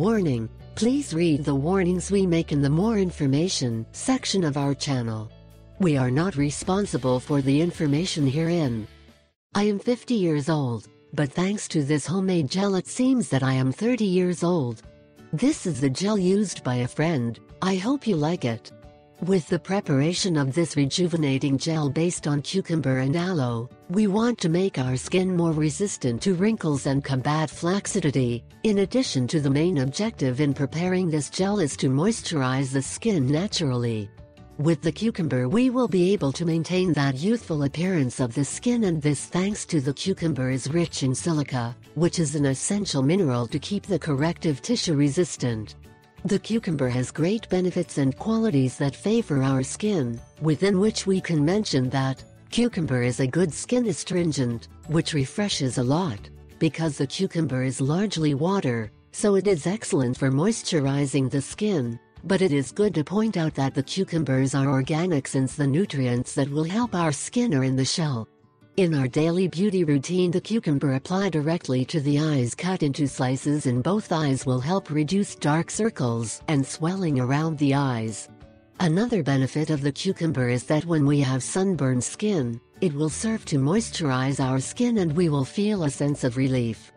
Warning, please read the warnings we make in the more information section of our channel. We are not responsible for the information herein. I am 50 years old, but thanks to this homemade gel it seems that I am 30 years old. This is the gel used by a friend, I hope you like it. With the preparation of this rejuvenating gel based on cucumber and aloe, we want to make our skin more resistant to wrinkles and combat flaccidity. In addition to the main objective in preparing this gel is to moisturize the skin naturally. With the cucumber we will be able to maintain that youthful appearance of the skin and this thanks to the cucumber is rich in silica, which is an essential mineral to keep the corrective tissue resistant. The cucumber has great benefits and qualities that favor our skin, within which we can mention that cucumber is a good skin astringent, which refreshes a lot. Because the cucumber is largely water, so it is excellent for moisturizing the skin, but it is good to point out that the cucumbers are organic since the nutrients that will help our skin are in the shell. In our daily beauty routine the cucumber applied directly to the eyes cut into slices in both eyes will help reduce dark circles and swelling around the eyes. Another benefit of the cucumber is that when we have sunburned skin, it will serve to moisturize our skin and we will feel a sense of relief.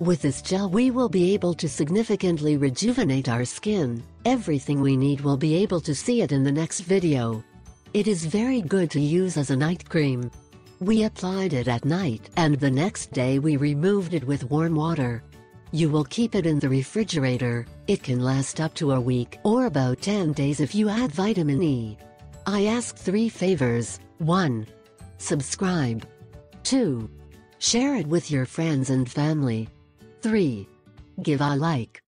With this gel we will be able to significantly rejuvenate our skin, everything we need will be able to see it in the next video. It is very good to use as a night cream. We applied it at night and the next day we removed it with warm water. You will keep it in the refrigerator, it can last up to a week or about 10 days if you add vitamin E. I ask three favors. 1. Subscribe. 2. Share it with your friends and family. 3. Give a like.